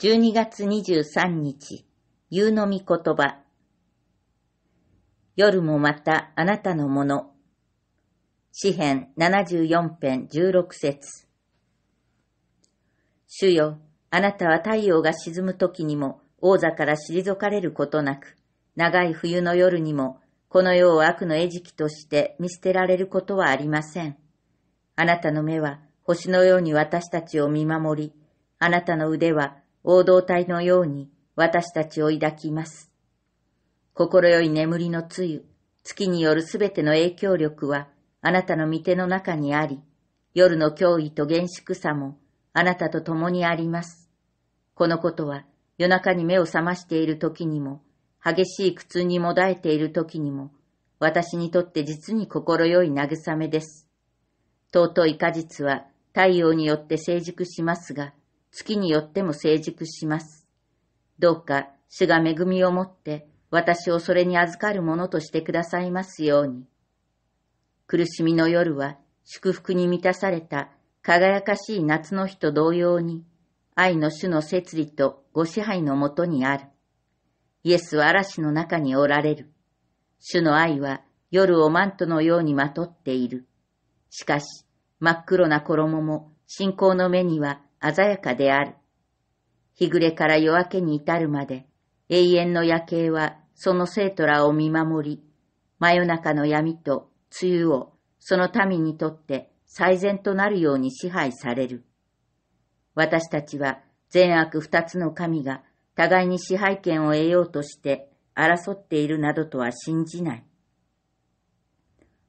12月23日、夕の御言葉。夜もまたあなたのもの。詩編74編16節主よ、あなたは太陽が沈む時にも王座から退かれることなく、長い冬の夜にもこの世を悪の餌食として見捨てられることはありません。あなたの目は星のように私たちを見守り、あなたの腕は王道体のように私たちを抱きます。心よい眠りのつゆ、月によるすべての影響力はあなたの御手の中にあり、夜の脅威と厳粛さもあなたと共にあります。このことは夜中に目を覚ましている時にも、激しい苦痛にもだえている時にも、私にとって実に心よい慰めです。尊い果実は太陽によって成熟しますが、月によっても成熟します。どうか主が恵みをもって私をそれに預かるものとしてくださいますように。苦しみの夜は祝福に満たされた輝かしい夏の日と同様に愛の主の摂理とご支配のもとにある。イエスは嵐の中におられる。主の愛は夜をマントのようにまとっている。しかし、真っ黒な衣も信仰の目には鮮やかである。日暮れから夜明けに至るまで、永遠の夜景はその生徒らを見守り、真夜中の闇と梅雨をその民にとって最善となるように支配される。私たちは善悪二つの神が互いに支配権を得ようとして争っているなどとは信じない。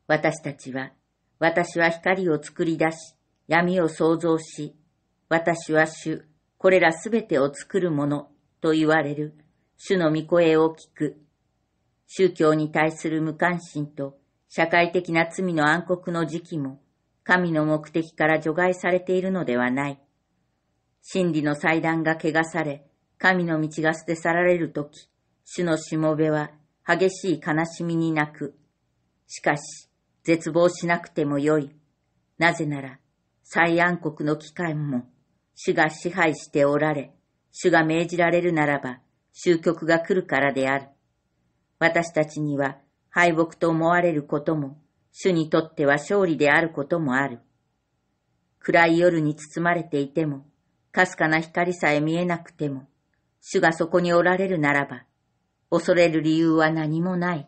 私たちは、私は光を作り出し、闇を創造し、私は主、これらすべてを作るものと言われる主の御声を聞く。宗教に対する無関心と社会的な罪の暗黒の時期も神の目的から除外されているのではない。真理の祭壇が汚され、神の道が捨て去られるとき、主のしもべは激しい悲しみに泣く。しかし、絶望しなくてもよい。なぜなら、最暗黒の機会も主が支配しておられ、主が命じられるならば、終局が来るからである。私たちには敗北と思われることも、主にとっては勝利であることもある。暗い夜に包まれていても、かすかな光さえ見えなくても、主がそこにおられるならば、恐れる理由は何もない。